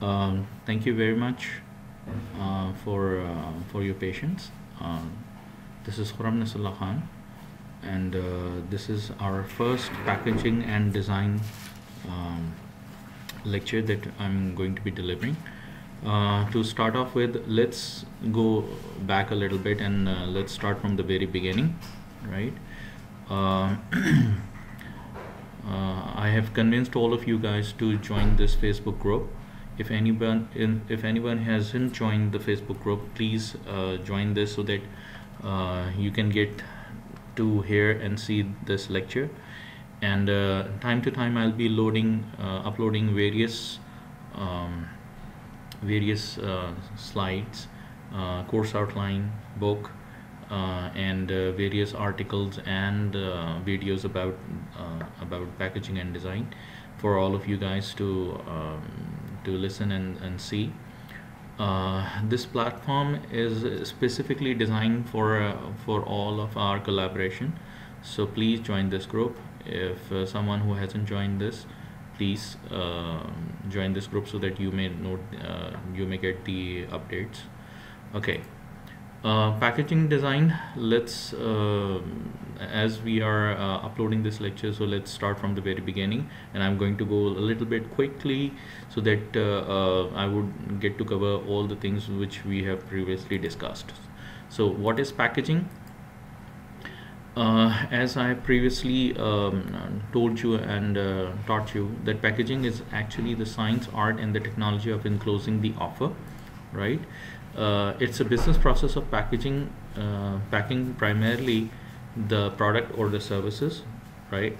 Um, thank you very much uh, for uh, for your patience. Um, this is Khurram Nasrullah Khan, and uh, this is our first packaging and design um, lecture that I'm going to be delivering. Uh, to start off with, let's go back a little bit and uh, let's start from the very beginning, right? Uh, I have convinced all of you guys to join this Facebook group. If anyone in, if anyone hasn't joined the Facebook group, please uh, join this so that uh, you can get to hear and see this lecture. And uh, time to time, I'll be loading, uh, uploading various um, various uh, slides, uh, course outline, book, and uh, various articles and uh, videos about uh, about packaging and design for all of you guys to um, to listen and, and see. Uh, this platform is specifically designed for uh, for all of our collaboration. So please join this group. If uh, someone who hasn't joined this, please uh, join this group so that you may note uh, you may get the updates. Okay uh, packaging design let's uh, as we are uh, uploading this lecture so let's start from the very beginning. And I'm going to go a little bit quickly so that uh, uh, I would get to cover all the things which we have previously discussed. So what is packaging? As I previously um, told you and taught you that packaging is actually the science art and the technology of enclosing the offer right it's a business process of packaging uh, packing primarily the product or the services right?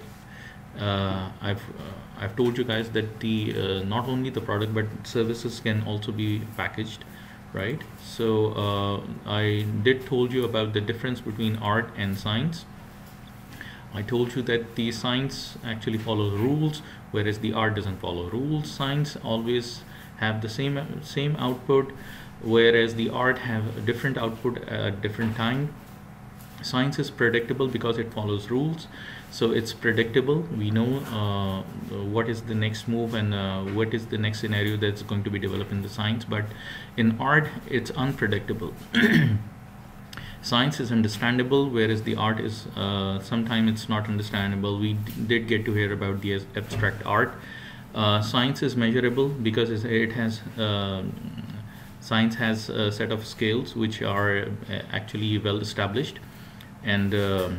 Uh, I've uh, I've told you guys that the uh, not only the product but services can also be packaged right? So uh, I did told you about the difference between art and science. I told you that the science actually follows rules whereas the art doesn't follow rules. Science always have the same same output whereas the art have a different output at different time. Science is predictable because it follows rules. So it's predictable. We know uh, what is the next move and uh, what is the next scenario that's going to be developed in the science. But in art it's unpredictable. Science is understandable whereas the art is uh, sometimes it's not understandable. We did get to hear about the abstract art. Uh, science is measurable because it has uh, science has a set of scales which are uh, actually well established and uh,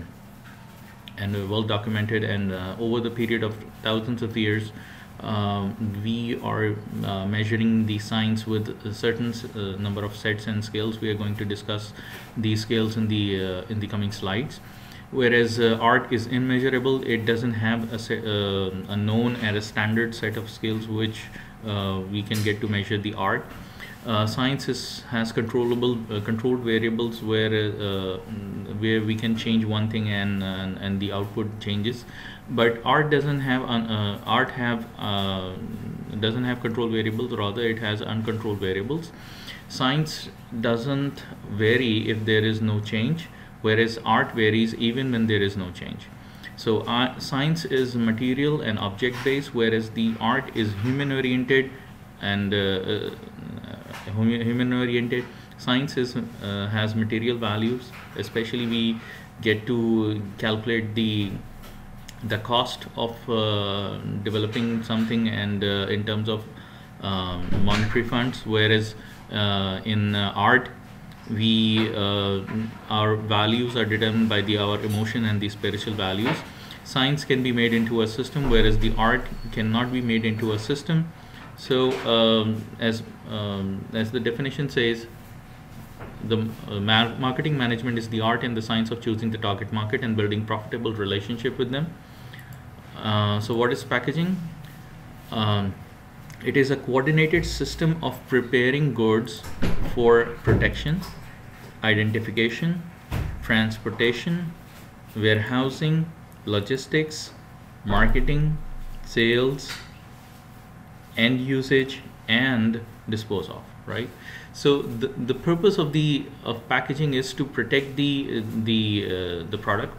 and well documented and uh, over the period of thousands of years um, we are uh, measuring the science with a certain uh, number of sets and scales. We are going to discuss these scales in the uh, in the coming slides. Whereas art is immeasurable it doesn't have a, a known and a standard set of scales which we can get to measure the art uh, science is, has controllable uh, controlled variables where uh, where we can change one thing and, and, the output changes. But art doesn't have uh, art have uh, doesn't have control variables rather it has uncontrolled variables. Science doesn't vary if there is no change whereas art varies even when there is no change. So uh, science is material and object based whereas the art is human oriented and human oriented science is, uh, has material values especially we get to calculate the the cost of uh, developing something and uh, in terms of um, monetary funds whereas uh, in uh, art we uh, our values are determined by the our emotion and the spiritual values. Science can be made into a system whereas the art cannot be made into a system so um, as um, as the definition says, the uh, marketing management is the art and the science of choosing the target market and building profitable relationship with them. Uh, so what is packaging? Um, it is a coordinated system of preparing goods for protection, identification, transportation, warehousing, logistics, marketing, sales, end usage, and dispose of right? So the, the purpose of the of packaging is to protect the the uh, the product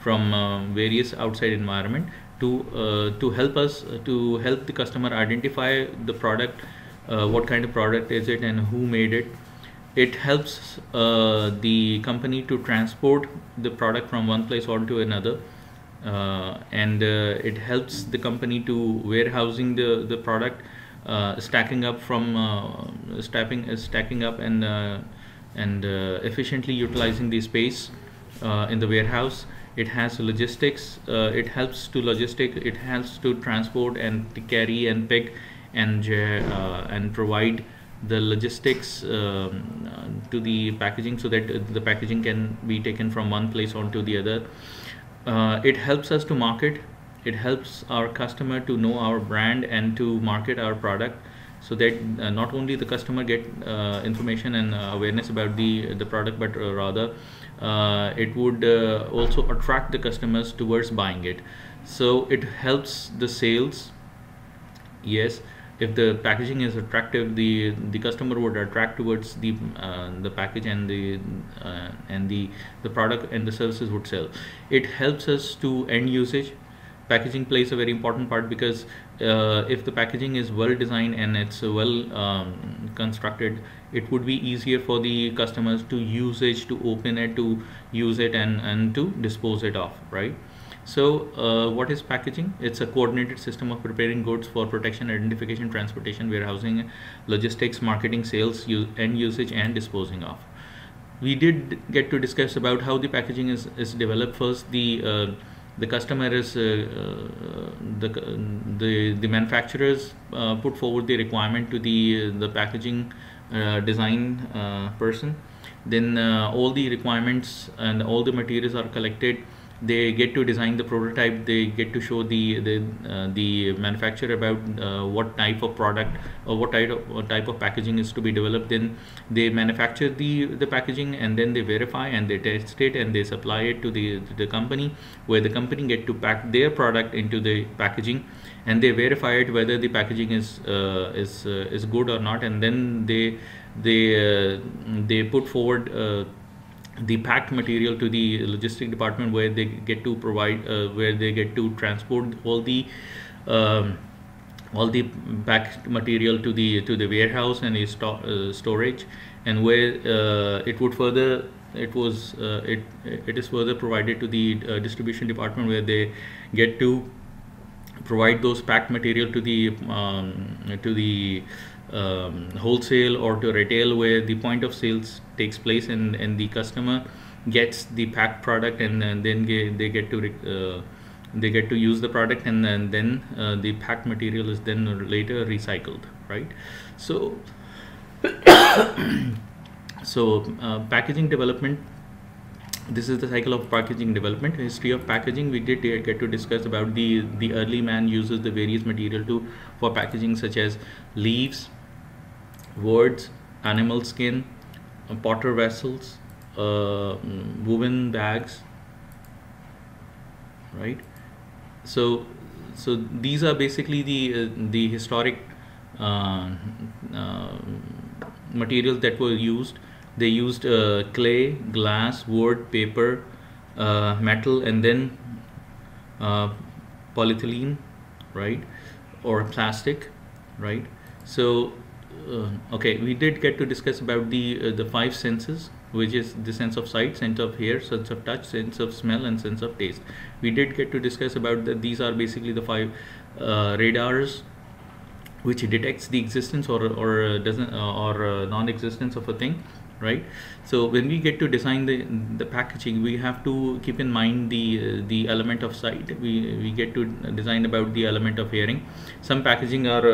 from uh, various outside environment to uh, to help us to help the customer identify the product uh, what kind of product is it and who made it. It helps uh, the company to transport the product from one place on to another and uh, it helps the company to warehousing the the product uh, stacking up from uh, stacking uh, stacking up and uh, and efficiently utilizing the space in the warehouse. It has logistics it helps to logistic it helps to transport and to carry and pick and and provide the logistics um, to the packaging so that the packaging can be taken from one place onto the other uh, it helps us to market. It helps our customer to know our brand and to market our product so that uh, not only the customer get uh, information and uh, awareness about the the product but uh, rather uh, it would also attract the customers towards buying it. So it helps the sales. Yes if the packaging is attractive the the customer would attract towards the uh, the package and the uh, and the the product and the services would sell. It helps us to end usage. Packaging plays a very important part because uh, if the packaging is well designed and it's well um, constructed it would be easier for the customers to use it to open it to use it and and to dispose it off right so uh, what is packaging? It's a coordinated system of preparing goods for protection, identification, transportation, warehousing, logistics, marketing, sales, end usage and disposing of. We did get to discuss about how the packaging is, is developed. First, the uh, the customer is uh, uh the, the the manufacturers uh, put forward the requirement to the the packaging uh, design person. Then all the requirements and all the materials are collected they get to design the prototype they get to show the the, uh, the manufacturer about uh, what type of product or what type of what type of packaging is to be developed. Then they manufacture the the packaging and then they verify and they test it and they supply it to the to the company where the company get to pack their product into the packaging and they verify it whether the packaging is uh, is uh, is good or not. And then they they uh, they put forward uh, the packed material to the logistic department where they get to provide uh, where they get to transport all the um, all the packed material to the to the warehouse and the sto uh, storage and where uh, it would further it was uh, it it is further provided to the uh, distribution department where they get to provide those packed material to the um, to the um, wholesale or to retail where the point of sales takes place and, and the customer gets the packed product and, and then get, they get to uh, they get to use the product and then, then uh, the packed material is then later recycled right? So so uh, packaging development this is the cycle of packaging development. History of packaging we did get to discuss about the the early man uses the various material to for packaging such as leaves words animal skin uh, potter vessels uh, woven bags right? So so these are basically the uh, the historic uh, uh materials that were used. They used uh, clay glass wood paper metal and then polyethylene right? Or plastic right? So okay we did get to discuss about the uh, the five senses which is the sense of sight sense of hear sense of touch sense of smell and sense of taste. We did get to discuss about that these are basically the five uh, radars which detects the existence or or uh, doesn't uh, or uh, non-existence of a thing right? So when we get to design the the packaging we have to keep in mind the the element of sight. We we get to design about the element of hearing. Some packaging are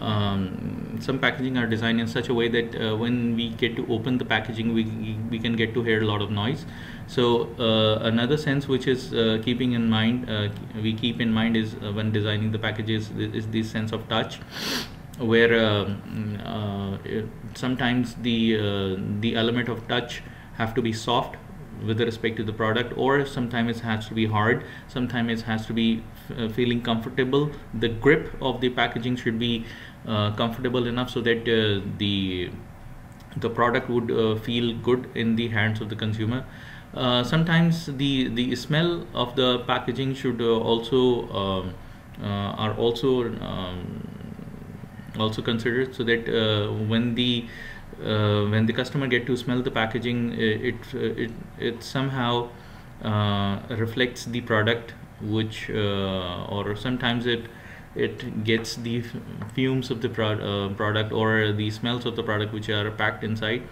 um, some packaging are designed in such a way that uh, when we get to open the packaging we, we can get to hear a lot of noise. So uh, another sense which is uh, keeping in mind uh, we keep in mind is uh, when designing the packages is this sense of touch where um, uh, sometimes the the element of touch have to be soft with respect to the product or sometimes it has to be hard sometimes it has to be feeling comfortable. The grip of the packaging should be comfortable enough so that uh, the the product would uh, feel good in the hands of the consumer. Uh, sometimes the the smell of the packaging should uh, also um, uh, are also um, also considered so that uh, when the uh, when the customer get to smell the packaging it it, it somehow reflects the product which or sometimes it it gets the fumes of the pro- product or the smells of the product which are packed inside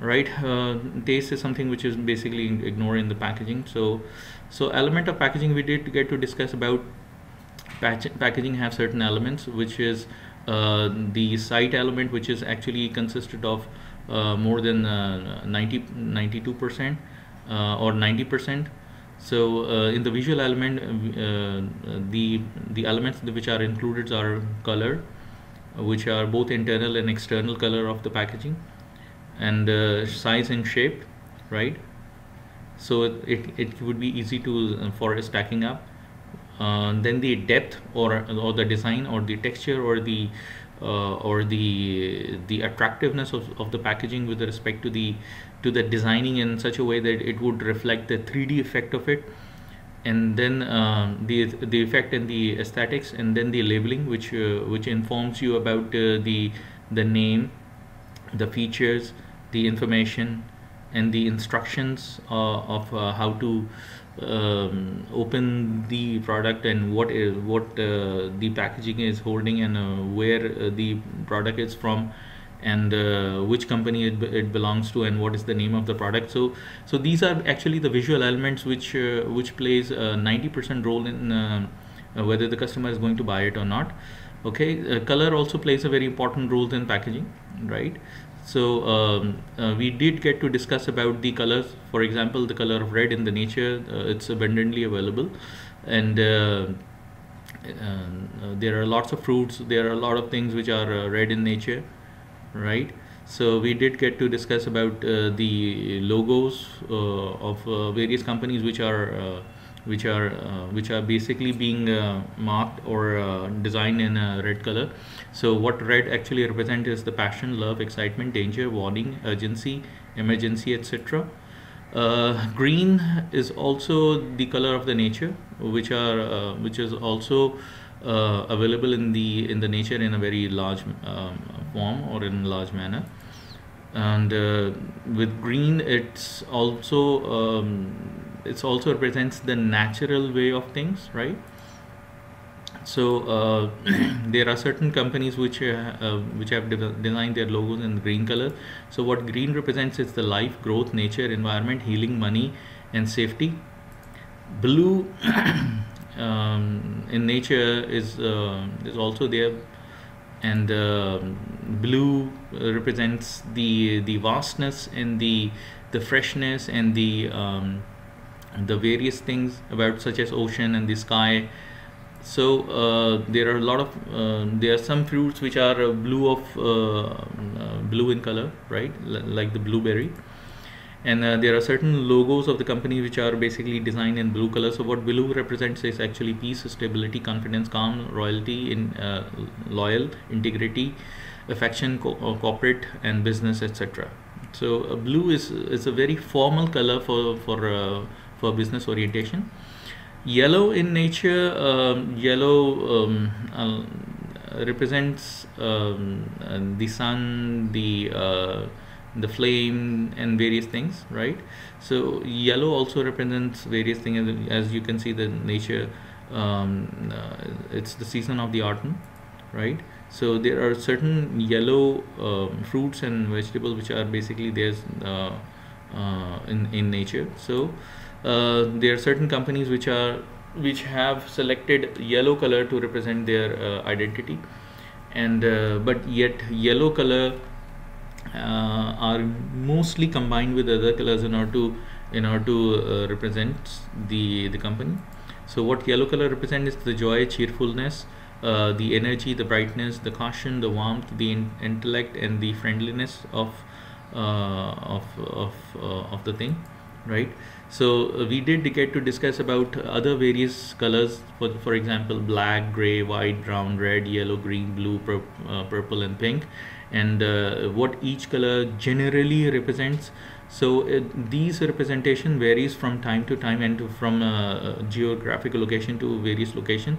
right? Uh, taste is something which is basically ignored in the packaging. So so element of packaging we did get to discuss about packaging have certain elements which is uh, the sight element which is actually consisted of uh, more than uh, 90 92 percent uh, or 90 percent so uh, in the visual element the the elements which are included are color which are both internal and external color of the packaging and uh, size and shape right? So it, it would be easy to uh, for stacking up. Uh, then the depth or or the design or the texture or the uh, or the the attractiveness of, of the packaging with respect to the to the designing in such a way that it would reflect the 3D effect of it. And then uh, the the effect and the aesthetics and then the labeling which uh, which informs you about the the name the features the information and the instructions uh, of uh, how to um, open the product and what is what uh, the packaging is holding and uh, where uh, the product is from and uh, which company it, it belongs to and what is the name of the product. So so these are actually the visual elements which which plays a 90% role in whether the customer is going to buy it or not. Okay color also plays a very important role in packaging right so um, uh, we did get to discuss about the colors. For example the color of red in the nature uh, it's abundantly available. And uh, uh there are lots of fruits. There are a lot of things which are uh, red in nature right? So we did get to discuss about uh, the logos of various companies which are which are uh, which are basically being uh, marked or uh, designed in a red color. So what red actually represents is the passion love excitement danger warning urgency emergency etc uh, green is also the color of the nature which are uh, which is also uh, available in the in the nature in a very large um, form or in large manner. And with green it's also um, it also represents the natural way of things right? So uh, there are certain companies which uh, uh, which have de designed their logos in green color. So what green represents is the life growth nature environment healing money and safety. Blue um, in nature is uh, is also there. And uh, blue represents the the vastness and the the freshness and the um, the various things about such as ocean and the sky. So uh, there are a lot of uh, there are some fruits which are uh, blue of uh, uh, blue in color right? L- like the blueberry. And uh, there are certain logos of the company which are basically designed in blue color. So what blue represents is actually peace stability confidence calm royalty in loyal integrity affection co- corporate and business etc so blue is is a very formal color for for for business orientation. Yellow in nature, um, yellow um, uh, represents um, the sun, the uh, the flame, and various things, right? So yellow also represents various things. As you can see, the nature. Um, uh, it's the season of the autumn, right? So there are certain yellow um, fruits and vegetables which are basically there's uh, uh, in in nature. So uh, there are certain companies which are which have selected yellow color to represent their uh, identity. And uh, but yet yellow color uh, are mostly combined with other colors in order to in order to uh, represent the the company. So what yellow color represents is the joy cheerfulness the energy the brightness the caution the warmth the in- intellect and the friendliness of of of of the thing right so uh, we did get to discuss about other various colors. For for example black gray white brown red yellow green blue pur uh, purple and pink. And uh, what each color generally represents. So it, these representation varies from time to time and to, from uh, geographical location to various location.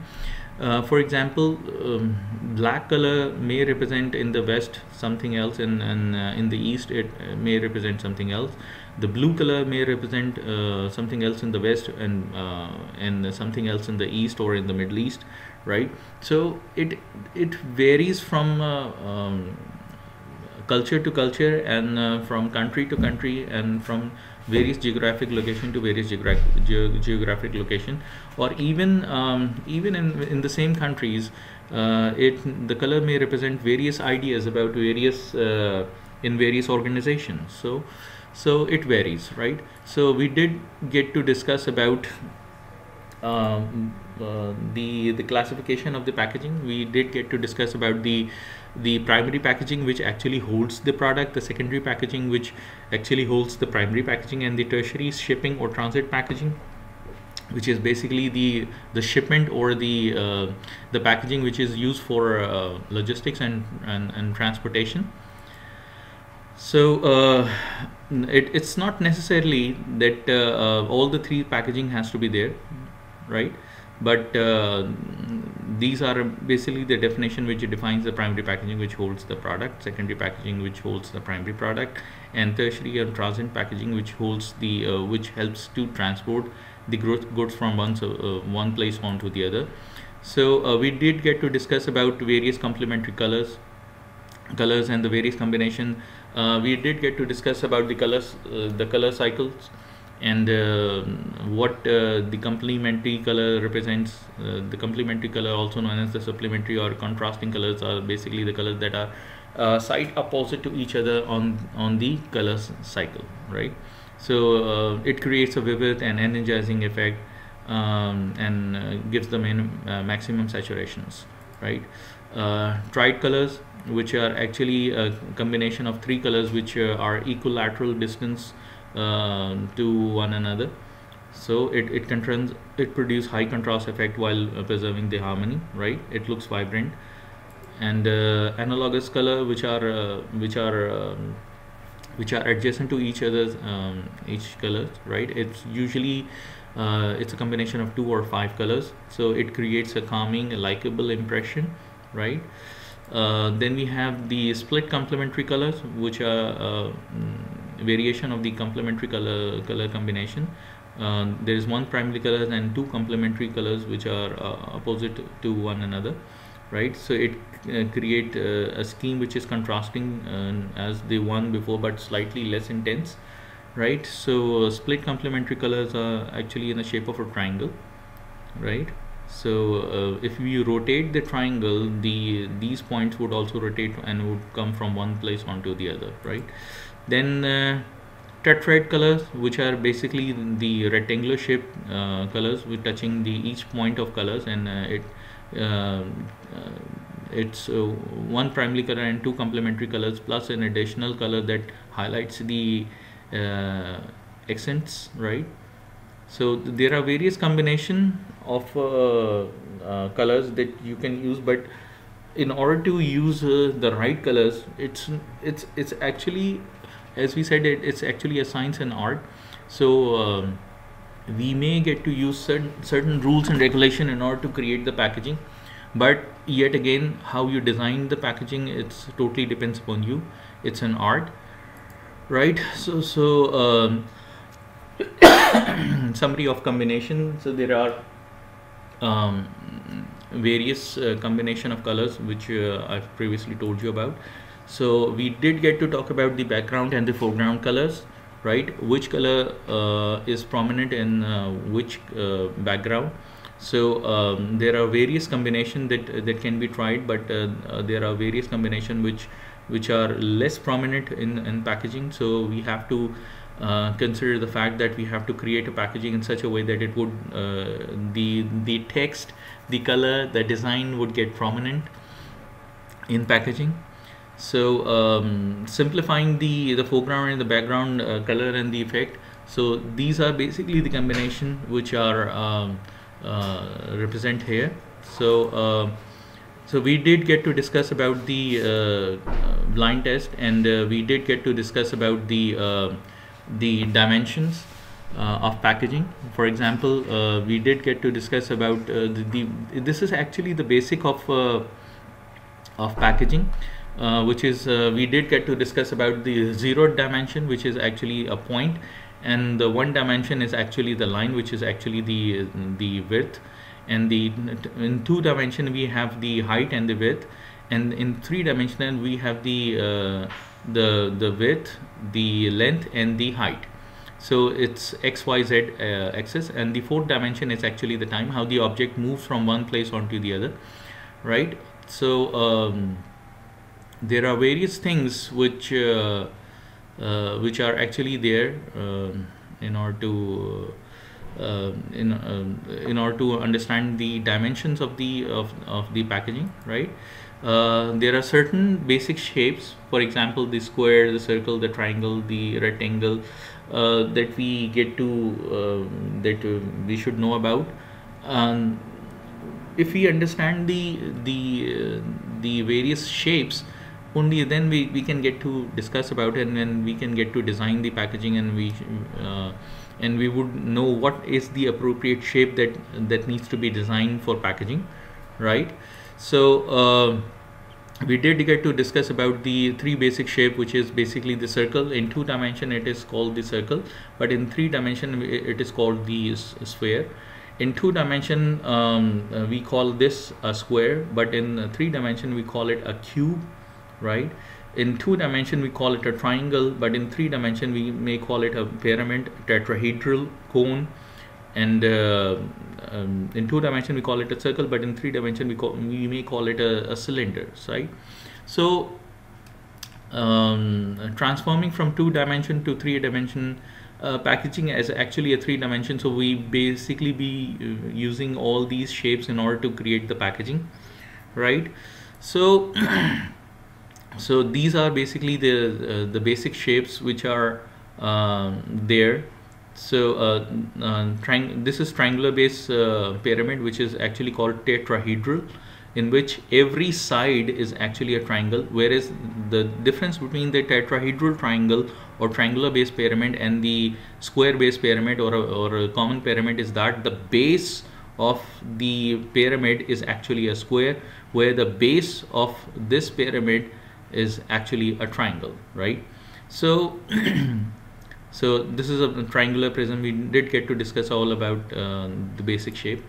Uh, for example, um, black color may represent in the west something else, and, and uh, in the east it uh, may represent something else. The blue color may represent uh, something else in the west, and uh, and something else in the east or in the Middle East, right? So it it varies from uh, um, culture to culture and from country to country and from various geographic location to various geographic ge geographic location or even um, even in, in the same countries uh, it the color may represent various ideas about various uh, in various organizations so so it varies right? So we did get to discuss about um, uh, the the classification of the packaging. We did get to discuss about the the primary packaging which actually holds the product the secondary packaging which actually holds the primary packaging and the tertiary shipping or transit packaging which is basically the the shipment or the uh, the packaging which is used for uh, logistics and, and and transportation so uh, it, it's not necessarily that uh, uh, all the three packaging has to be there right? But uh, these are basically the definition which defines the primary packaging which holds the product secondary packaging which holds the primary product and tertiary and transit packaging which holds the uh, which helps to transport the goods from one uh, one place on to the other. So we did get to discuss about various complementary colors colors and the various combination uh, we did get to discuss about the colors uh, the color cycles and uh, what uh, the complementary color represents. Uh, the complementary color also known as the supplementary or contrasting colors are basically the colors that are uh, side opposite to each other on on the color cycle right? So uh, it creates a vivid and energizing effect um, and uh, gives the main, maximum saturations right? Triad colors which are actually a combination of three colors which are equilateral distance uh, to one another. So it, it it produce high contrast effect while uh, preserving the harmony right? It looks vibrant. And uh, analogous color which are uh, which are um, which are adjacent to each other's um, each color right? It's usually uh, it's a combination of two or five colors. So it creates a calming likable impression right? uh, then we have the split complementary colors which are variation of the complementary color color combination. Uh, there is one primary color and two complementary colors which are uh, opposite to one another right? So it uh, create uh, a scheme which is contrasting uh, as the one before but slightly less intense right? So uh, split complementary colors are actually in the shape of a triangle right so if we rotate the triangle the these points would also rotate and would come from one place onto the other right? Then uh, tetrad colors which are basically the rectangular shape uh, colors with touching the each point of colors and uh, it uh, uh, it's uh, one primary color and two complementary colors plus an additional color that highlights the accents right? So th there are various combination of colors that you can use but in order to use the right colors it's it's it's actually as we said it, it's actually a science and art. So um, we may get to use certain certain rules and regulation in order to create the packaging but yet again how you design the packaging it's totally depends upon you. It's an art right? So so um, summary of combination so there are um, various uh, combination of colors which uh, I've previously told you about. So we did get to talk about the background and the foreground colors right? Which color uh, is prominent in uh, which uh, background? So um, there are various combination that that can be tried but uh, there are various combination which which are less prominent in, in packaging. So we have to uh, consider the fact that we have to create a packaging in such a way that it would the the text the color the design would get prominent in packaging. So um, simplifying the the foreground and the background uh, color and the effect. So these are basically the combination which are um, uh, represent here. So uh, so we did get to discuss about the uh, uh, blind test and uh, we did get to discuss about the the dimensions uh, of packaging. For example uh, we did get to discuss about uh, the, the, this is actually the basic of of packaging which is we did get to discuss about the zero dimension which is actually a point and the one dimension is actually the line which is actually the the width. And the in two dimension we have the height and the width and in three dimensional we have the uh, the the width the length and the height. So it's x y z uh, axis and the fourth dimension is actually the time how the object moves from one place onto the other right? So um, there are various things which uh, uh, which are actually there um, in order to uh, in uh, in order to understand the dimensions of the of, of the packaging right uh, there are certain basic shapes for example the square the circle the triangle the rectangle uh, that we get to uh, that uh, we should know about. Um, if we understand the the the various shapes only then we, we can get to discuss about it and then we can get to design the packaging and we uh, and we would know what is the appropriate shape that that needs to be designed for packaging right so uh, we did get to discuss about the three basic shape which is basically the circle. In two dimension it is called the circle but in three dimension it is called the sphere. In two dimension um, uh, we call this a square but in three dimension we call it a cube right? In two dimension we call it a triangle but in three dimension we may call it a pyramid tetrahedral cone and uh, um, in two dimension we call it a circle but in three dimension we, call, we may call it a, a cylinder right? So um, transforming from two dimension to three dimension uh, packaging as actually a three dimension. So we basically be uh, using all these shapes in order to create the packaging right? So so these are basically the uh, the basic shapes which are um, there so uh, uh, this is triangular base uh, pyramid which is actually called tetrahedral in which every side is actually a triangle whereas the difference between the tetrahedral triangle or triangular base pyramid and the square base pyramid or a, or a common pyramid is that the base of the pyramid is actually a square where the base of this pyramid is actually a triangle right? So so this is a triangular prism. We did get to discuss all about uh, the basic shape.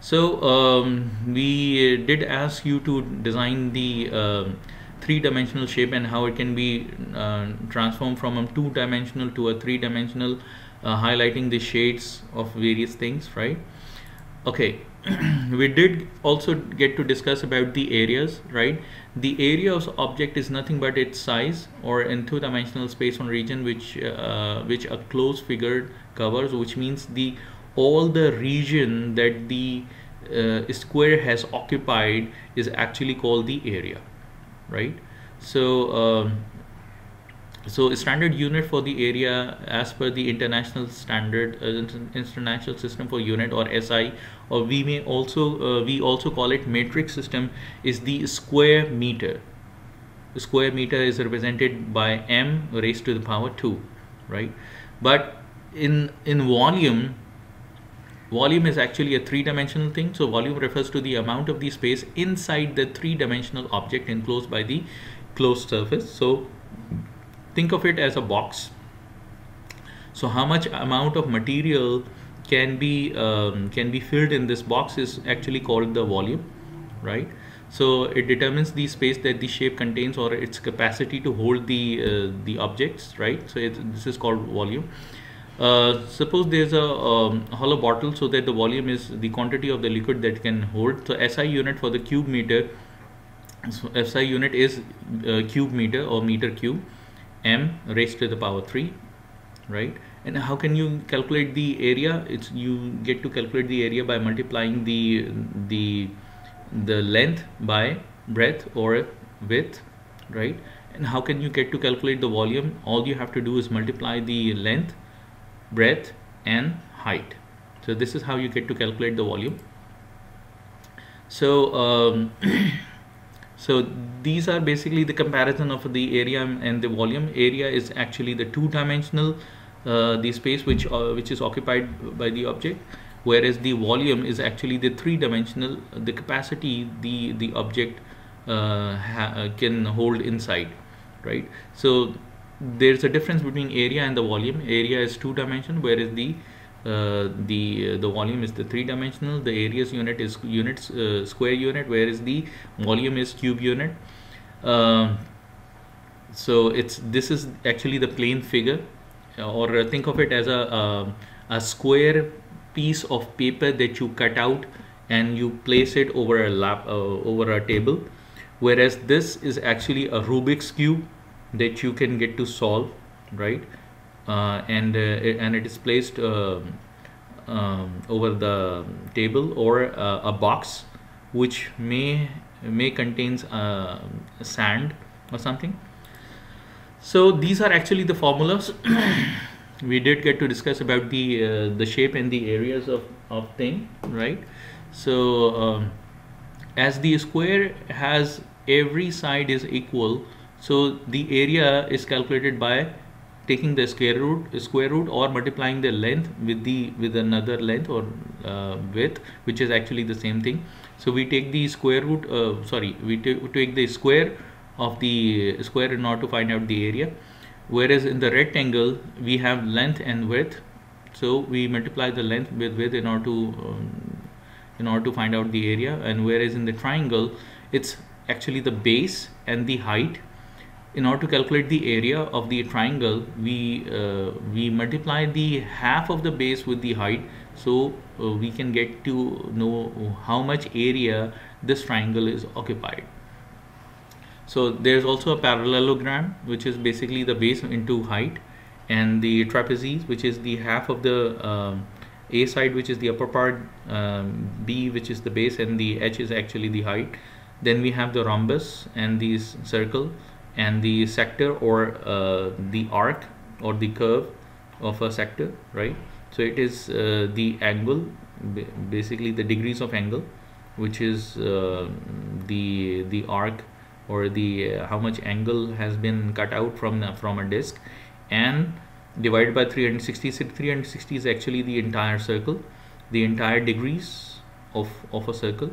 So um, we did ask you to design the uh, three-dimensional shape and how it can be uh, transformed from a two-dimensional to a three-dimensional uh, highlighting the shades of various things right? Okay. We did also get to discuss about the areas right the area of object is nothing but its size or in two-dimensional space on region which uh, which a closed figure covers which means the all the region that the uh, square has occupied is actually called the area right? So um, so standard unit for the area as per the international standard uh, international system for unit or SI or we may also uh, we also call it metric system is the square meter. The square meter is represented by m raised to the power 2 right? But in in volume volume is actually a three-dimensional thing. So volume refers to the amount of the space inside the three-dimensional object enclosed by the closed surface. So think of it as a box. So how much amount of material can be um, can be filled in this box is actually called the volume right? So it determines the space that the shape contains or its capacity to hold the uh, the objects right? So this is called volume. Uh, suppose there's a um, hollow bottle so that the volume is the quantity of the liquid that can hold. So SI unit for the cube meter so SI unit is uh, cube meter or meter cube m raised to the power 3 right? And how can you calculate the area? It's you get to calculate the area by multiplying the the the length by breadth or width right? And how can you get to calculate the volume? All you have to do is multiply the length breadth and height. So this is how you get to calculate the volume. So um, so these are basically the comparison of the area and the volume. Area is actually the two-dimensional uh, the space which uh, which is occupied by the object whereas the volume is actually the three dimensional the capacity the the object uh, uh, can hold inside right? So there's a difference between area and the volume. Area is two dimensional whereas the uh, the uh, the volume is the three dimensional the areas unit is units uh, square unit whereas the volume is cube unit. Um, so it's this is actually the plane figure or think of it as a um, a square piece of paper that you cut out and you place it over a lap uh, over a table. Whereas this is actually a Rubik's cube that you can get to solve right? uh, and uh, it, and it is placed um, um over the table or uh, a box which may may contains uh, sand or something. So these are actually the formulas. We did get to discuss about the uh, the shape and the areas of of thing right? So um, as the square has every side is equal so the area is calculated by taking the square root square root or multiplying the length with the with another length or uh, width which is actually the same thing. So we take the square root uh, sorry we take the square of the square in order to find out the area. Whereas in the rectangle we have length and width. So we multiply the length with width in order to um, in order to find out the area. And whereas in the triangle it's actually the base and the height in order to calculate the area of the triangle we uh, we multiply the half of the base with the height. So uh, we can get to know how much area this triangle is occupied. So there's also a parallelogram which is basically the base into height and the trapezium which is the half of the um, a side which is the upper part um, b which is the base and the h is actually the height. Then we have the rhombus and these circle and the sector or uh, the arc or the curve of a sector right? So it is uh, the angle basically the degrees of angle which is uh, the the arc or the uh, how much angle has been cut out from the, from a disk and divided by 360 360 is actually the entire circle the entire degrees of of a circle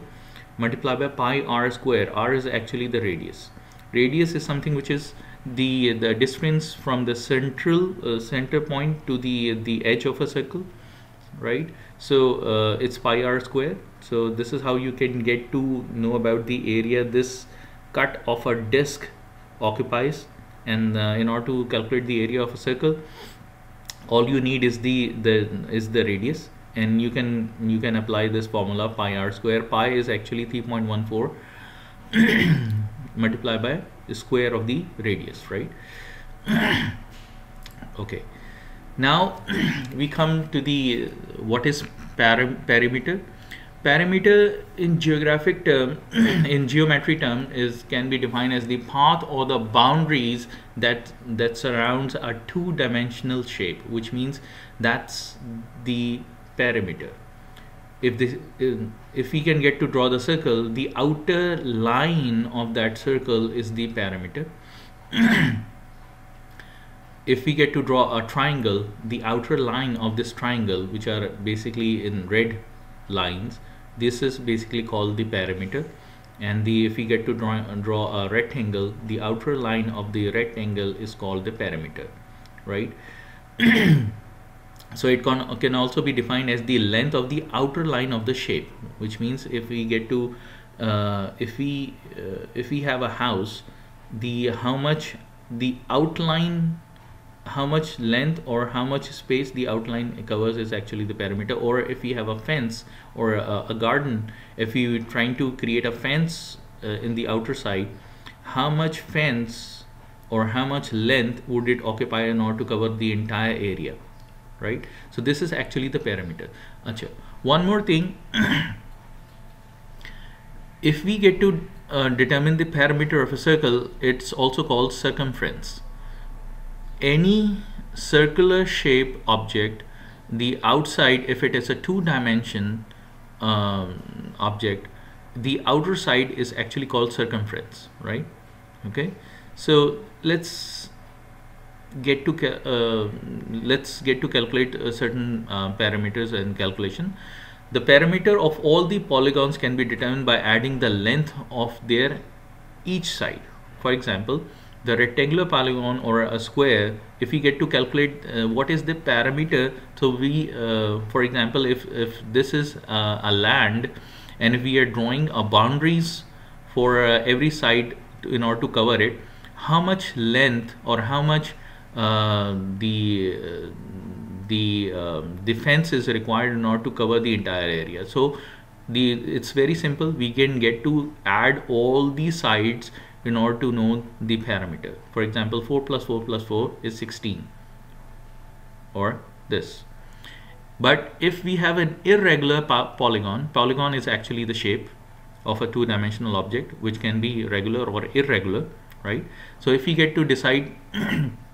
multiplied by pi r square. R is actually the radius radius is something which is the the distance from the central uh, center point to the the edge of a circle right? So uh, it's pi r square. So this is how you can get to know about the area this cut of a disk occupies. And uh, in order to calculate the area of a circle all you need is the the is the radius. And you can you can apply this formula pi r square. Pi is actually 3.14 multiplied by the square of the radius right? Okay. Now we come to the uh, what is perimeter? Perimeter in geographic term, in geometry term, is can be defined as the path or the boundaries that that surrounds a two-dimensional shape, which means that's the perimeter. If this, if we can get to draw the circle, the outer line of that circle is the perimeter. if we get to draw a triangle, the outer line of this triangle, which are basically in red lines, this is basically called the perimeter and the if we get to draw, draw a rectangle the outer line of the rectangle is called the perimeter right so it can, can also be defined as the length of the outer line of the shape which means if we get to uh, if we uh, if we have a house the how much the outline how much length or how much space the outline covers is actually the perimeter. Or if we have a fence or a, a garden if we trying to create a fence uh, in the outer side how much fence or how much length would it occupy in order to cover the entire area right? So this is actually the parameter. Achha. one more thing if we get to uh, determine the parameter of a circle it's also called circumference. Any circular shape object the outside if it is a two dimension um, object the outer side is actually called circumference right? Okay? So let's get to uh, let's get to calculate uh, certain uh, parameters and calculation. The parameter of all the polygons can be determined by adding the length of their each side. For example the rectangular polygon or a square if we get to calculate uh, what is the parameter so we uh, for example if if this is uh, a land and if we are drawing a boundaries for every side in order to cover it how much length or how much uh, the uh, the uh, defense is required order to cover the entire area. So the it's very simple. We can get to add all the sides in order to know the parameter. For example 4 plus 4 plus 4 is 16 or this. But if we have an irregular polygon polygon is actually the shape of a two-dimensional object which can be regular or irregular right? So if we get to decide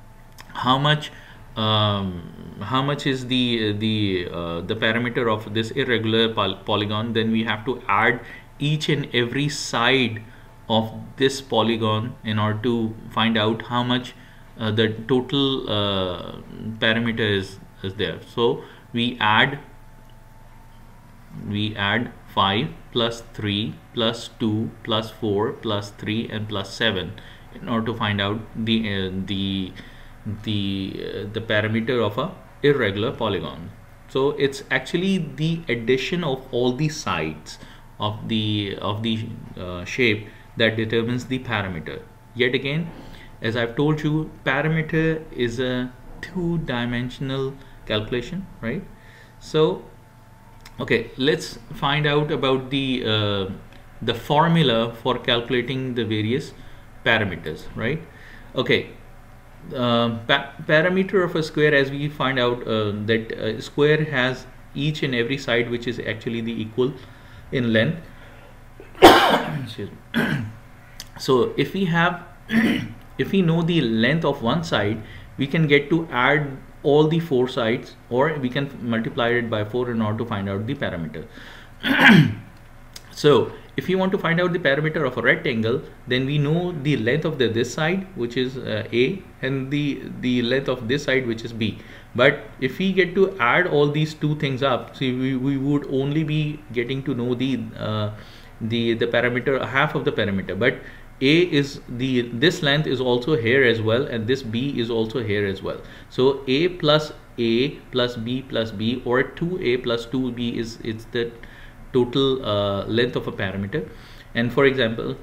how much um, how much is the the uh, the parameter of this irregular poly polygon then we have to add each and every side of this polygon in order to find out how much uh, the total uh, parameter is is there. So we add we add 5 plus 3 plus 2 plus 4 plus 3 and plus 7 in order to find out the uh, the the uh, the parameter of a irregular polygon. So it's actually the addition of all the sides of the of the uh, shape that determines the parameter. Yet again as I've told you parameter is a two-dimensional calculation right? So okay let's find out about the uh, the formula for calculating the various parameters right? Okay pa parameter of a square as we find out uh, that a square has each and every side which is actually the equal in length. So if we have if we know the length of one side we can get to add all the four sides or we can multiply it by 4 in order to find out the parameter. So if you want to find out the parameter of a rectangle then we know the length of the this side which is uh, a and the the length of this side which is b. But if we get to add all these two things up see we, we would only be getting to know the uh, the the parameter half of the parameter. But a is the this length is also here as well and this b is also here as well. So a plus a plus b plus b or 2a plus 2b is it's the total uh, length of a parameter. And for example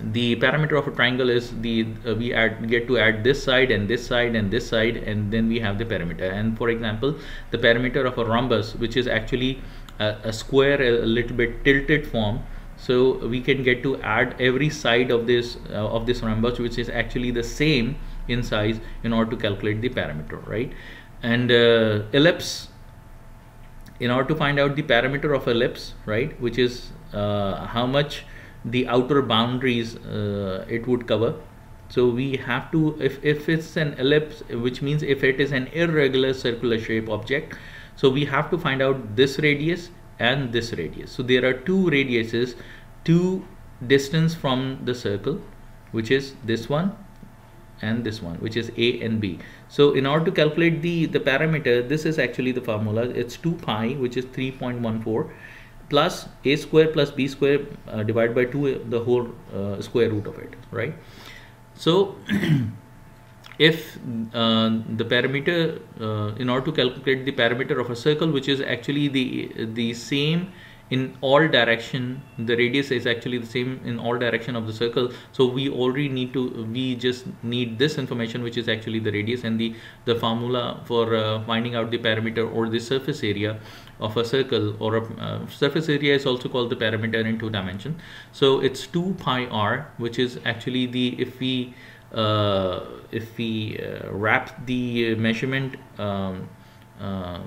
the parameter of a triangle is the uh, we add get to add this side and this side and this side and then we have the parameter. And for example the parameter of a rhombus which is actually a, a square a little bit tilted form so we can get to add every side of this uh, of this rhombus which is actually the same in size in order to calculate the parameter right? And uh, ellipse in order to find out the parameter of ellipse right which is uh, how much the outer boundaries uh, it would cover. So we have to if, if it's an ellipse which means if it is an irregular circular shape object so we have to find out this radius and this radius. So there are two radiuses two distance from the circle which is this one and this one which is a and b so in order to calculate the the parameter this is actually the formula. It's 2 pi which is 3.14 plus a square plus b square uh, divided by 2 the whole uh, square root of it right? So if uh, the parameter uh, in order to calculate the parameter of a circle which is actually the the same in all direction the radius is actually the same in all direction of the circle. So we already need to we just need this information which is actually the radius and the the formula for uh, finding out the parameter or the surface area of a circle or a uh, surface area is also called the parameter in two dimension. So it's 2 pi r which is actually the if we uh, if we uh, wrap the measurement um, uh,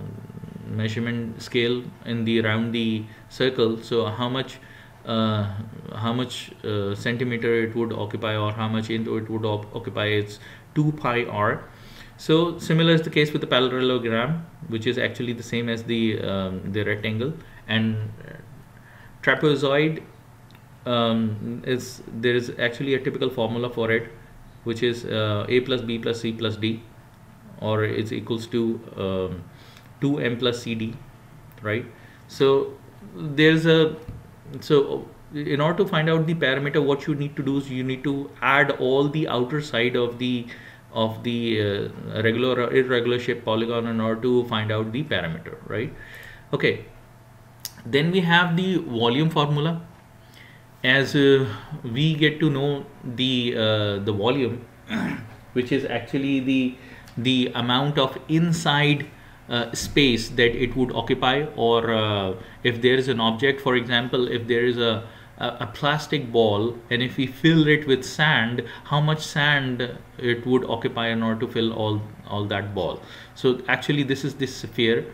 measurement scale in the around the circle. So how much uh, how much uh, centimeter it would occupy or how much into it would occupy it's 2 pi r. So similar is the case with the parallelogram which is actually the same as the um, the rectangle. And trapezoid um, is there is actually a typical formula for it which is uh, a plus b plus c plus d or it's equals to um, 2m plus cd right? So there's a so in order to find out the parameter what you need to do is you need to add all the outer side of the of the uh, regular or irregular shape polygon in order to find out the parameter right? Okay. Then we have the volume formula. As uh, we get to know the uh, the volume which is actually the the amount of inside uh, space that it would occupy or uh, if there is an object for example if there is a, a, plastic ball and if we fill it with sand how much sand it would occupy in order to fill all all that ball. So actually this is this sphere.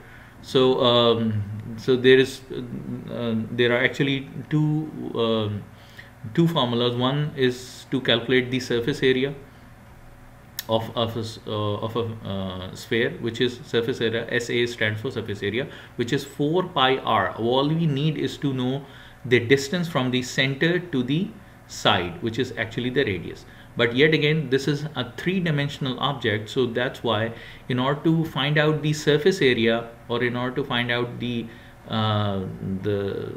So um, so there is uh, there are actually two um, two formulas. One is to calculate the surface area of, of a, uh, of a uh, sphere which is surface area SA stands for surface area which is 4 pi r. All we need is to know the distance from the center to the side which is actually the radius. But yet again this is a three-dimensional object so that's why in order to find out the surface area or in order to find out the uh, the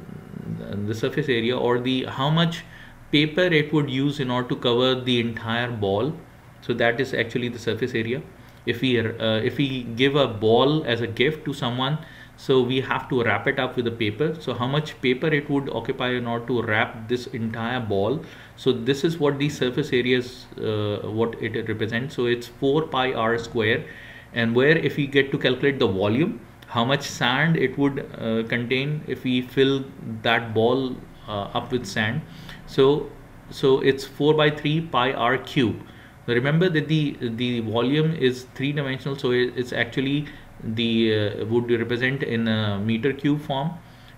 the surface area or the how much paper it would use in order to cover the entire ball so that is actually the surface area. If we uh, if we give a ball as a gift to someone so we have to wrap it up with a paper. So how much paper it would occupy in order to wrap this entire ball. So this is what the surface area is uh, what it represents. So it's 4 pi r square. And where if we get to calculate the volume how much sand it would uh, contain if we fill that ball uh, up with sand. So so it's 4 by 3 pi r cube remember that the the volume is three dimensional so it's actually the uh, would represent in a meter cube form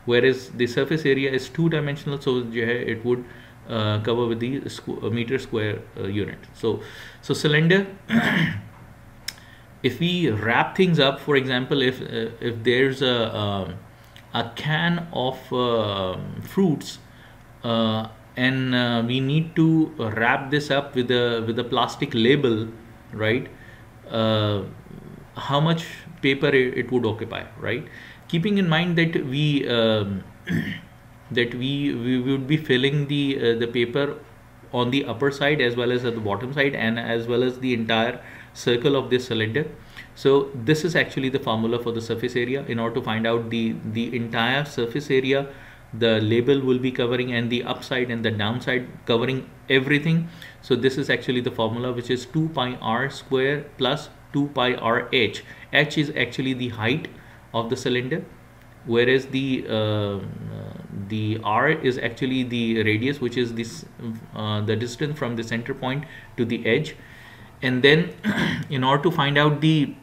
whereas the surface area is two dimensional so it would uh, cover with the squ meter square uh, unit. So so cylinder if we wrap things up for example if uh, if there's a um, a can of uh, fruits uh, and uh, we need to wrap this up with a with a plastic label right? Uh, how much paper it, would occupy right? Keeping in mind that we um, that we we would be filling the uh, the paper on the upper side as well as at the bottom side and as well as the entire circle of this cylinder. So this is actually the formula for the surface area. In order to find out the the entire surface area the label will be covering and the upside and the downside covering everything. So this is actually the formula which is 2 pi r square plus 2 pi r h. H is actually the height of the cylinder whereas the uh, the r is actually the radius which is this uh, the distance from the center point to the edge. And then in order to find out the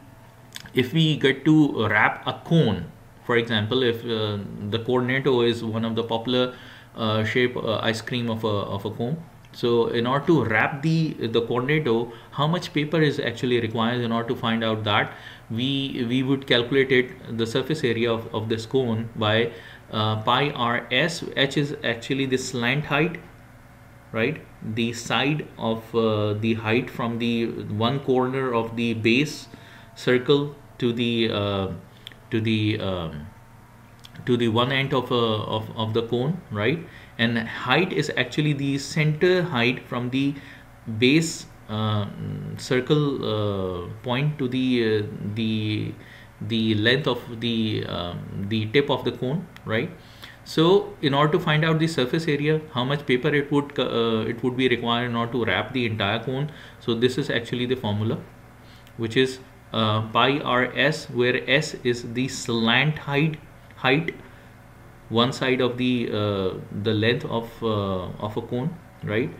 if we get to wrap a cone for example, if uh, the cornetto is one of the popular uh, shape uh, ice cream of a, of a cone, so in order to wrap the the cornetto, how much paper is actually required in order to find out that? We we would calculate it the surface area of, of this cone by uh, pi r s h is actually the slant height right? The side of uh, the height from the one corner of the base circle to the uh, to the um, to the one end of, a, of, of the cone right? And height is actually the center height from the base uh, circle uh, point to the uh, the the length of the um, the tip of the cone right? So in order to find out the surface area how much paper it would uh, it would be required in order to wrap the entire cone so this is actually the formula which is uh, pi rs where s is the slant height height one side of the uh, the length of uh, of a cone right?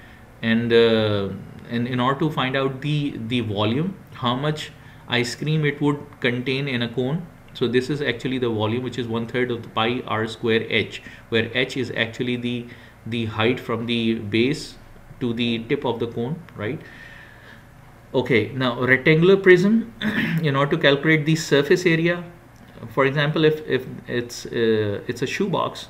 And uh, and in order to find out the the volume how much ice cream it would contain in a cone so this is actually the volume which is one third of the pi r square h where h is actually the the height from the base to the tip of the cone right okay now rectangular prism in order to calculate the surface area for example if if it's uh, it's a shoebox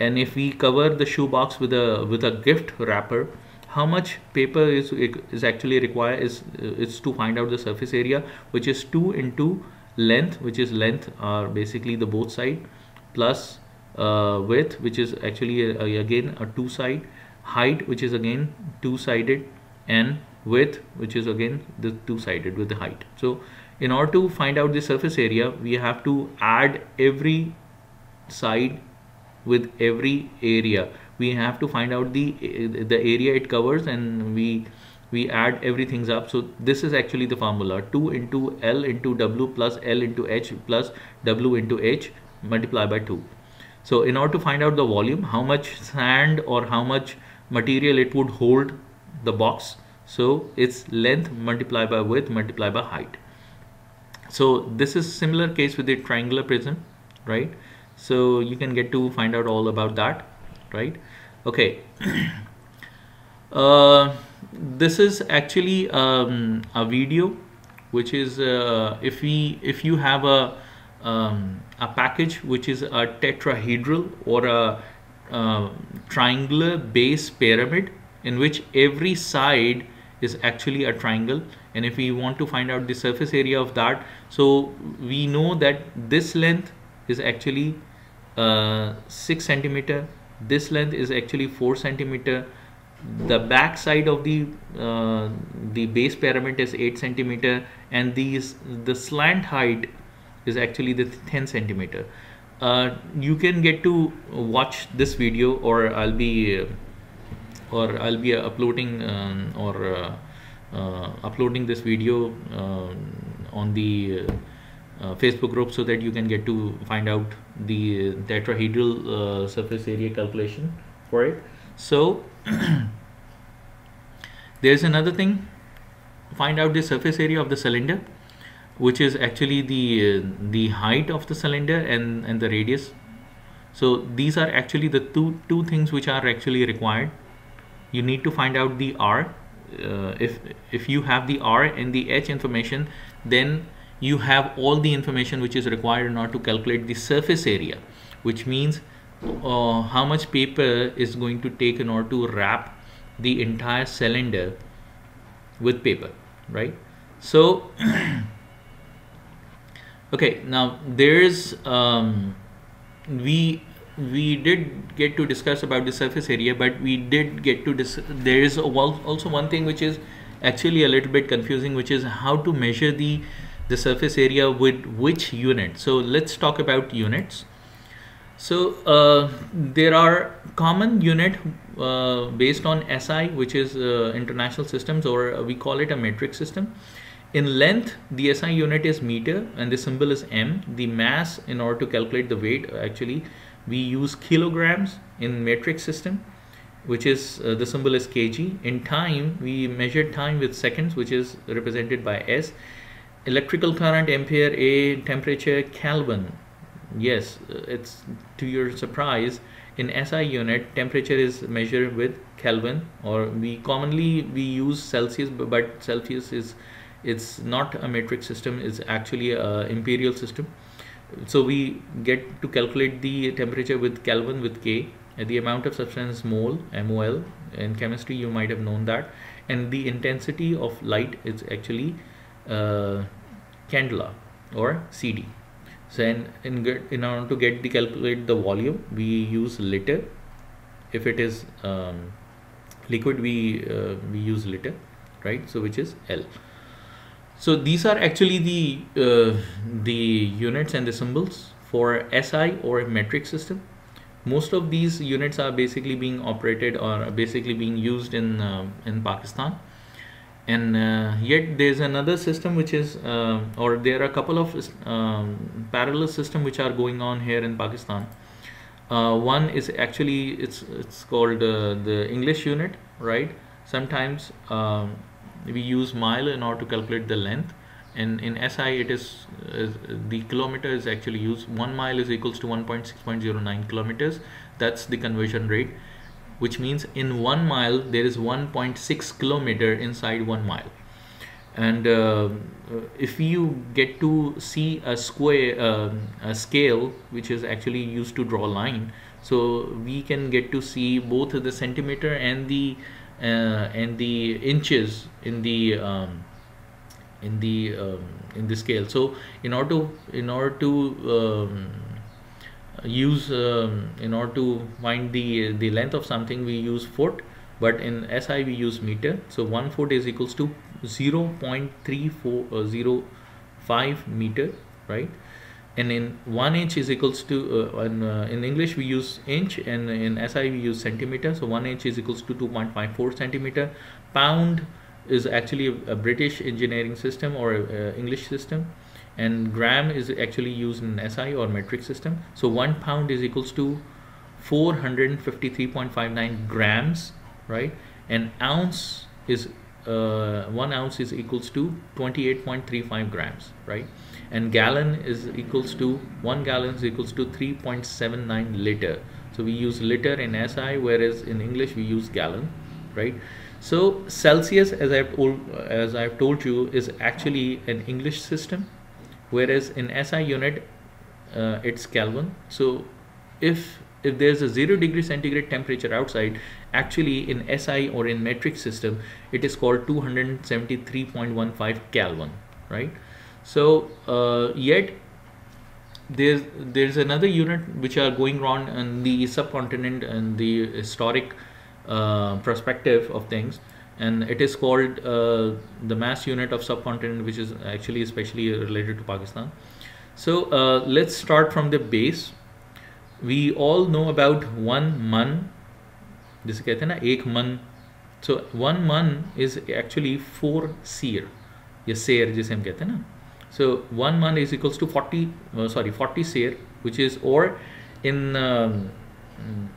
and if we cover the shoebox with a with a gift wrapper how much paper is is actually required is is to find out the surface area which is 2 into length which is length are basically the both side plus uh, width which is actually a, uh, a, again a two side height which is again two sided and width which is again the two sided with the height. So in order to find out the surface area we have to add every side with every area. We have to find out the the area it covers and we we add everything's up. So this is actually the formula. 2 into L into W plus L into H plus W into H multiplied by 2 so in order to find out the volume how much sand or how much material it would hold the box so it's length multiplied by width multiplied by height. So this is similar case with the triangular prism right? So you can get to find out all about that right? Okay. Uh, this is actually um, a video which is uh, if we if you have a um, a package which is a tetrahedral or a uh, triangular base pyramid in which every side is actually a triangle. And if we want to find out the surface area of that so we know that this length is actually uh, 6 centimeter. This length is actually 4 centimeter. The back side of the uh, the base pyramid is 8 centimeter. And these the slant height is actually the 10 centimeter. Uh, you can get to watch this video or I'll be uh, or I'll be uploading um, or uh, uh, uploading this video um, on the uh, Facebook group so that you can get to find out the tetrahedral surface area calculation for it. So there's another thing. Find out the surface area of the cylinder which is actually the uh, the height of the cylinder and and the radius. So these are actually the two two things which are actually required you need to find out the r. Uh, if if you have the r and the h information then you have all the information which is required in order to calculate the surface area which means uh, how much paper is going to take in order to wrap the entire cylinder with paper right? So okay now there's um, we we did get to discuss about the surface area but we did get to dis there is also one thing which is actually a little bit confusing which is how to measure the the surface area with which unit. So let's talk about units. So uh, there are common unit uh, based on SI which is uh, international systems or we call it a metric system. In length the SI unit is meter and the symbol is M. The mass in order to calculate the weight actually we use kilograms in metric system which is uh, the symbol is kg. In time we measure time with seconds which is represented by s. Electrical current ampere a temperature kelvin. Yes it's to your surprise in SI unit temperature is measured with Kelvin or we commonly we use Celsius but Celsius is it's not a metric system it's actually a imperial system so we get to calculate the temperature with Kelvin with K the amount of substance mole mol in chemistry you might have known that. And the intensity of light is actually uh, candela or CD so in, in, in order to get the calculate the volume we use liter if it is um, liquid we uh, we use liter right? So which is L so these are actually the uh, the units and the symbols for SI or metric system. Most of these units are basically being operated or basically being used in uh, in Pakistan. And uh, yet there's another system which is, uh, or there are a couple of um, parallel system which are going on here in Pakistan. Uh, one is actually it's it's called uh, the English unit, right? Sometimes um, we use mile in order to calculate the length. And in SI it is uh, the kilometer is actually used one mile is equals to 1.6.09 kilometers. That's the conversion rate which means in one mile there is 1.6 kilometer inside one mile. And uh, if you get to see a square uh, a scale which is actually used to draw line so we can get to see both the centimeter and the and the inches in the um, in the um, in the scale. So in order to in order to um, use um, in order to find the the length of something we use foot but in SI we use meter. So one foot is equals to 0 0.3405 uh, meter right and in one inch is equals to uh, in, uh, in English we use inch and in SI we use centimeter. So one inch is equals to 2.54 centimeter. Pound is actually a, a British engineering system or a, a English system. And gram is actually used in SI or metric system. So one pound is equals to 453.59 grams right? And ounce is uh, one ounce is equals to 28.35 grams right and gallon is equals to one gallon is equals to 3.79 liter. So we use liter in SI whereas in English we use gallon right? So Celsius as I've told as I've told you is actually an English system whereas in SI unit uh, it's Kelvin. So if if there's a zero degree centigrade temperature outside actually in SI or in metric system it is called 273.15 Kelvin right so uh, yet there's there's another unit which are going on in the subcontinent and the historic uh, perspective of things and it is called uh, the mass unit of subcontinent which is actually especially related to Pakistan so uh, let's start from the base we all know about one man जिसे कहते हैं ना एक मन सो one मन is actually four सीर या share जिसे हम कहते हैं ना सो वन मन is equals to forty sorry forty seer which is और इन in um,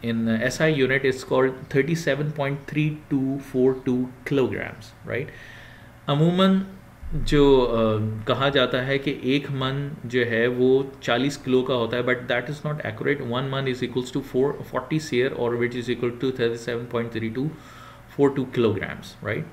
in uh, SI unit it's called 37.3242 kilograms right? अमूमन जो कहा जाता है कि एक मन जो है वो 40 किलो का होता है but that is not accurate one मन is equals to four forty seer और which is equal to thirty seven point three two four two kilograms right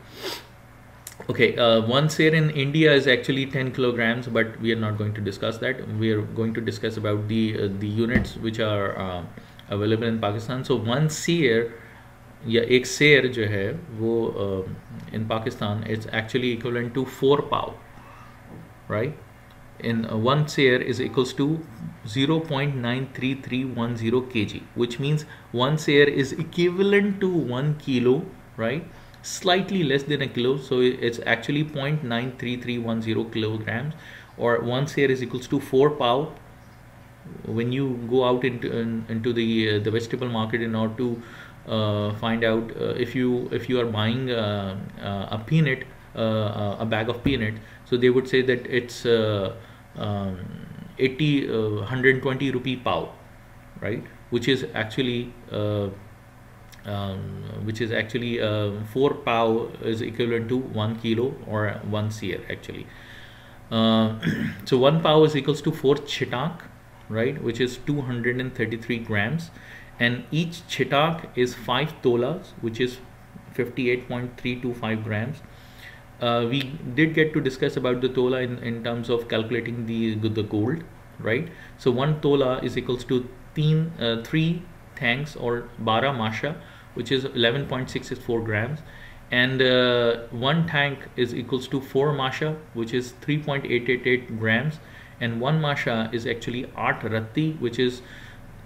okay uh, one seer in india is actually 10 kilograms but we are not going to discuss that we are going to discuss about the uh, the units which are uh, available in pakistan so one seer या एक शेर जो है वो in Pakistan it's actually equivalent to four pav right in uh, one seer is equals to 0.93310 kg which means one seer is equivalent to 1 kilo right slightly less than a kilo so it's actually 0.93310 kilograms or one seer is equals to 4 pow. When you go out into in, into the uh, the vegetable market in order to uh, find out uh, if you if you are buying uh, a peanut a bag of peanut so they would say that it's um, 80 120 rupee pow right? Which is actually um, which is actually uh, 4 pow is equivalent to 1 kilo or 1 seer actually. Uh, so 1 pow is equals to 4 chitak right which is 233 grams. And each chitak is 5 tolas which is 58.325 grams. Uh, we did get to discuss about the tola in, in terms of calculating the the gold right? So one tola is equals to teen, uh, 3 tanks or bara masha which is 11.664 grams. And uh, one tank is equals to 4 masha which is 3.888 grams. And one masha is actually 8 ratti which is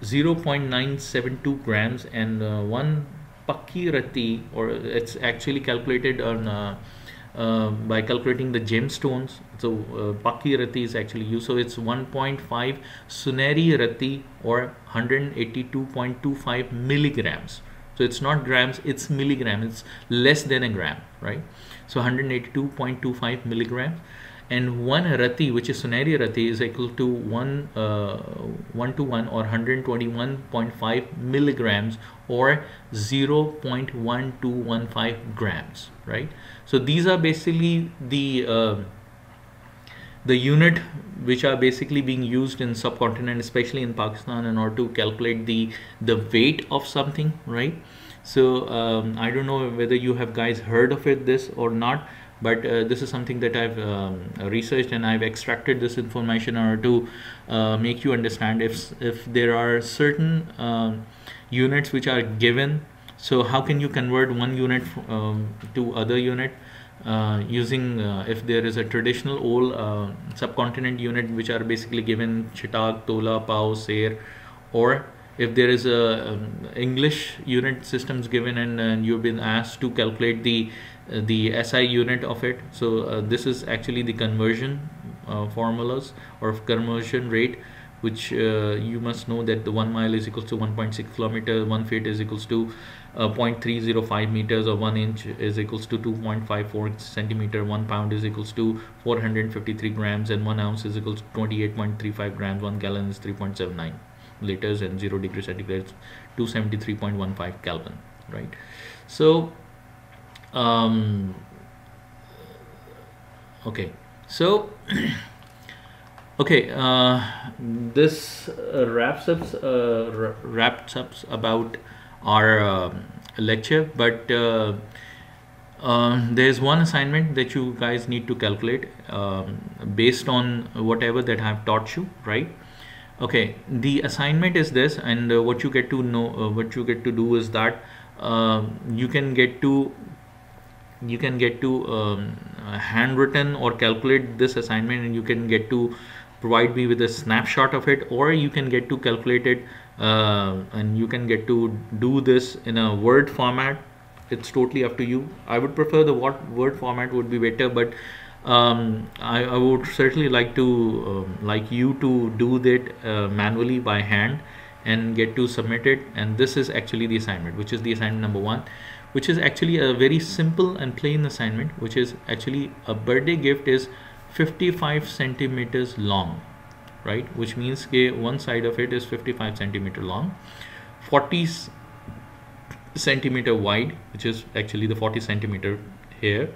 0.972 grams. And uh, one pakki rati or it's actually calculated on uh, uh, by calculating the gemstones. So uh, rati is actually used. So it's 1.5 suneri rati or 182.25 milligrams so it's not grams it's milligram. It's less than a gram right? So 182.25 milligrams and one rati which is sunari rati is equal to 1 uh, 1 to 1 or 121.5 milligrams or 0.1215 grams right? So these are basically the uh, the unit which are basically being used in subcontinent especially in pakistan in order to calculate the the weight of something right? So um, i don't know whether you have guys heard of it this or not but uh, this is something that I've um, researched and I've extracted this information in order to uh, make you understand if if there are certain um, units which are given. So how can you convert one unit um, to other unit uh, using uh, if there is a traditional old uh, subcontinent unit which are basically given Chittag, Tola, Pau, Ser or if there is a um, English unit systems given and, and, you've been asked to calculate the uh, the SI unit of it so uh, this is actually the conversion uh, formulas or conversion rate which you must know that the one mile is equals to 1.6 kilometer one feet is equals to uh, 0.305 meters or 1 inch is equals to 2.54 centimeter 1 pound is equals to 453 grams and 1 ounce is equals to 28.35 grams 1 gallon is 3.79 liters and 0 degree centigrade 273.15 kelvin right? So um okay so okay uh, this uh, wraps up uh, wraps up about our uh, lecture but uh, uh, there's one assignment that you guys need to calculate um, based on whatever that I've taught you right? Okay the assignment is this and uh, what you get to know uh, what you get to do is that uh, you can get to you can get to um, handwritten or calculate this assignment and you can get to provide me with a snapshot of it or you can get to calculate it uh, and you can get to do this in a word format. It's totally up to you. I would prefer the what word format would be better but um, I, I, would certainly like to um, like you to do that uh, manually by hand and get to submit it. And this is actually the assignment which is the assignment number one which is actually a very simple and plain assignment which is actually a birthday gift is 55 centimeters long right? Which means okay, one side of it is 55 centimeter long 40 centimeter wide which is actually the 40 centimeter here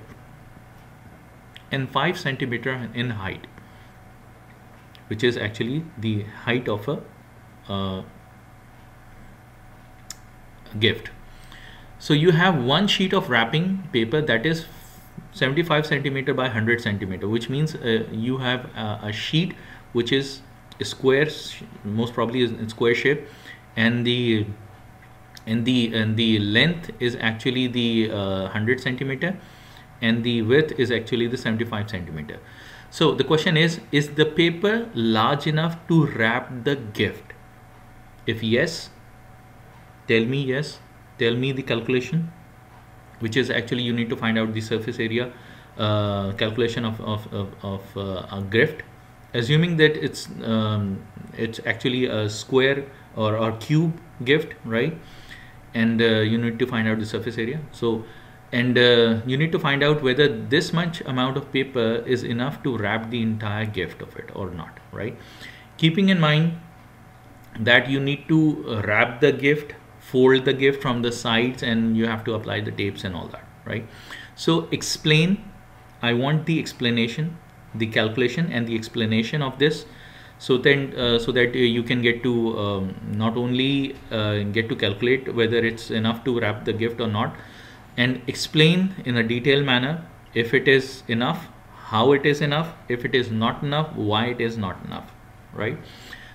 and 5 centimeter in height which is actually the height of a uh, gift. So you have one sheet of wrapping paper that is 75 centimeter by 100 centimeter which means uh, you have uh, a sheet which is square most probably is in square shape. And the and the and the length is actually the uh, 100 centimeter and the width is actually the 75 centimeter. So the question is is the paper large enough to wrap the gift? If yes tell me yes. Tell me the calculation which is actually you need to find out the surface area uh, calculation of, of, of, of uh, a gift assuming that it's um, it's actually a square or, or cube gift right? And uh, you need to find out the surface area. So and uh, you need to find out whether this much amount of paper is enough to wrap the entire gift of it or not right? Keeping in mind that you need to wrap the gift fold the gift from the sides and you have to apply the tapes and all that right? So explain i want the explanation the calculation and the explanation of this so then uh, so that uh, you can get to um, not only uh, get to calculate whether it's enough to wrap the gift or not and explain in a detailed manner if it is enough how it is enough if it is not enough why it is not enough right?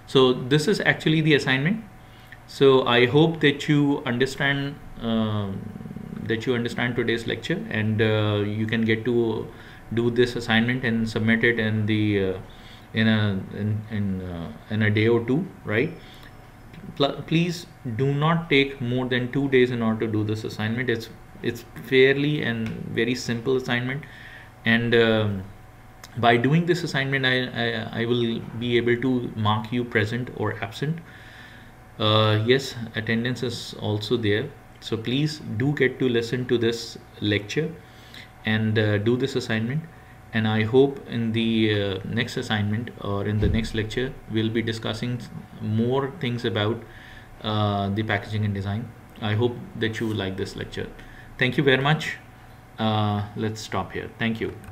So this is actually the assignment. So i hope that you understand um, that you understand today's lecture and uh, you can get to do this assignment and submit it in the uh, in a in in, uh, in a day or two right? Pl please do not take more than two days in order to do this assignment. It's it's fairly and very simple assignment. And um, by doing this assignment I, I, I will be able to mark you present or absent. Uh, yes attendance is also there. So please do get to listen to this lecture and uh, do this assignment. And I hope in the uh, next assignment or in the next lecture we'll be discussing more things about uh, the packaging and design. I hope that you like this lecture. Thank you very much. Uh, let's stop here. Thank you